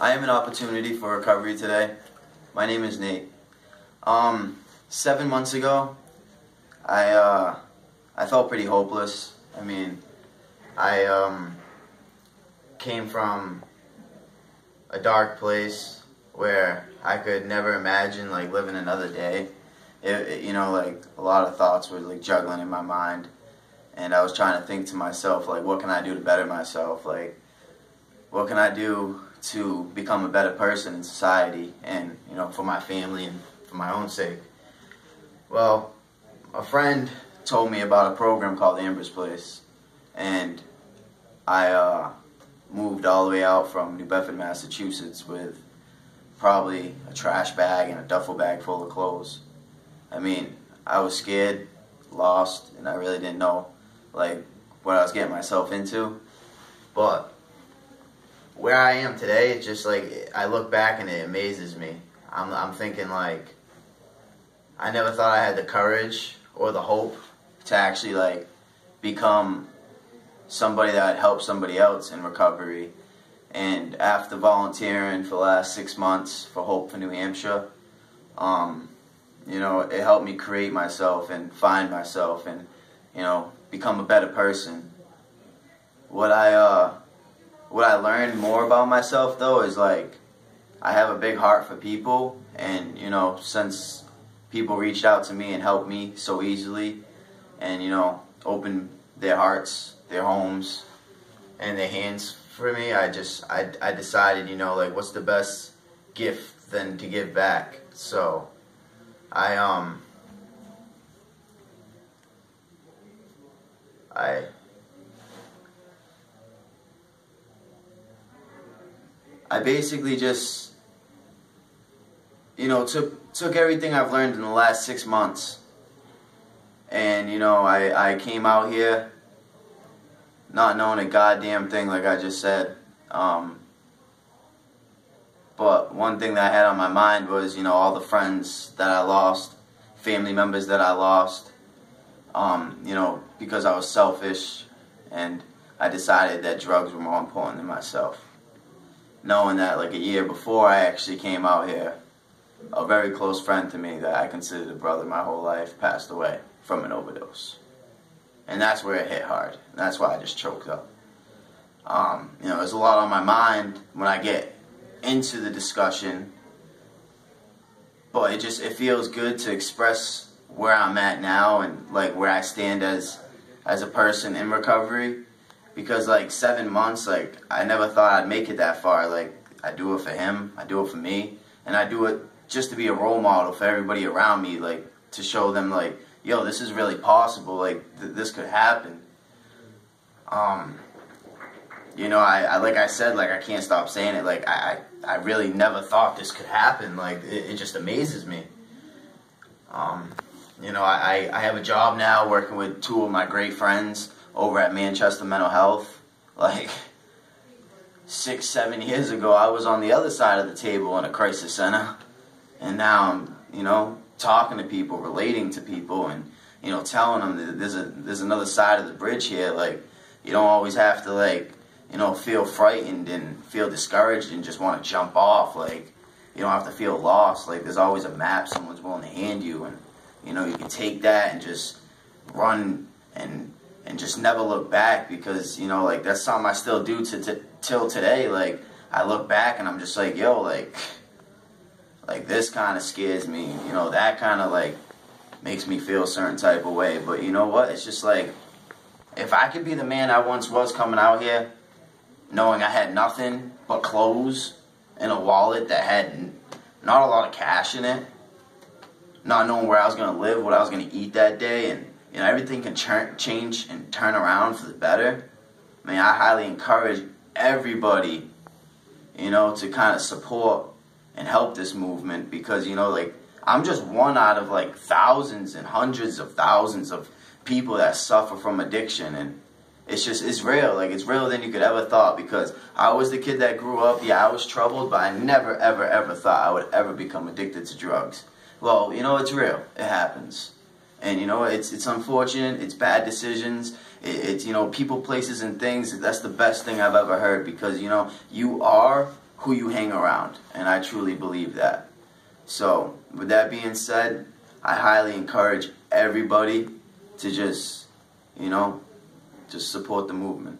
I am an opportunity for recovery today. My name is Nate. Um, seven months ago, I uh, I felt pretty hopeless. I mean, I um, came from a dark place where I could never imagine like living another day. It, it, you know, like a lot of thoughts were like juggling in my mind, and I was trying to think to myself like, what can I do to better myself? Like, what can I do to become a better person in society and you know for my family and for my own sake? Well, a friend told me about a program called Amber's Place, and I uh, moved all the way out from New Bedford, Massachusetts with probably a trash bag and a duffel bag full of clothes. I mean, I was scared, lost, and I really didn't know like what I was getting myself into. But where I am today, it's just like I look back and it amazes me. I'm I'm thinking like I never thought I had the courage or the hope to actually like become somebody that would help somebody else in recovery. And after volunteering for the last six months for Hope for New Hampshire, um, you know, it helped me create myself and find myself and, you know, become a better person. What I uh, what I learned more about myself though is like I have a big heart for people, and you know, since people reached out to me and helped me so easily, and you know, opened their hearts, their homes, and their hands for me, I just I I decided, you know, like what's the best gift than to give back. So I um I I basically just, you know, took took everything I've learned in the last six months, and you know, I I came out here not knowing a goddamn thing, like I just said. Um, but one thing that I had on my mind was, you know, all the friends that I lost, family members that I lost, um, you know, because I was selfish, and I decided that drugs were more important than myself knowing that like a year before I actually came out here, a very close friend to me that I considered a brother my whole life passed away from an overdose. And that's where it hit hard. That's why I just choked up. Um, you know, there's a lot on my mind when I get into the discussion, but it just it feels good to express where I'm at now and like where I stand as as a person in recovery because like seven months, like I never thought I'd make it that far. Like I do it for him, I do it for me, and I do it just to be a role model for everybody around me, like to show them like, yo, this is really possible. Like th- this could happen. Um, you know, I, I, like I said, like I can't stop saying it. Like I, I, I really never thought this could happen. Like it, it just amazes me. Um, you know, I, I have a job now working with two of my great friends over at Manchester Mental Health. Like six, seven years ago, I was on the other side of the table in a crisis center, and now I'm, you know, talking to people, relating to people, and you know, telling them that there's a there's another side of the bridge here. Like, you don't always have to like, you know, feel frightened and feel discouraged and just want to jump off. Like, you don't have to feel lost. Like, there's always a map someone's willing to hand you, and you know, you can take that and just run and and just never look back because you know like that's something I still do to, to till today. Like I look back and I'm just like, yo, like like this kind of scares me. You know that kind of like makes me feel a certain type of way. But you know what? It's just like if I could be the man I once was coming out here, knowing I had nothing but clothes and a wallet that had not a lot of cash in it, not knowing where I was gonna live, what I was gonna eat that day, and you know, everything can ch- change and turn around for the better. I mean, I highly encourage everybody, you know, to kind of support and help this movement because, you know, like, I'm just one out of like thousands and hundreds of thousands of people that suffer from addiction. And it's just, it's real. Like, it's realer than you could ever thought because I was the kid that grew up. Yeah, I was troubled, but I never, ever, ever thought I would ever become addicted to drugs. Well, you know, it's real. It happens. And you know, it's it's unfortunate. It's bad decisions. It, it's you know, people, places, and things. That's the best thing I've ever heard because you know, you are who you hang around, and I truly believe that. So, with that being said, I highly encourage everybody to just, you know, just support the movement.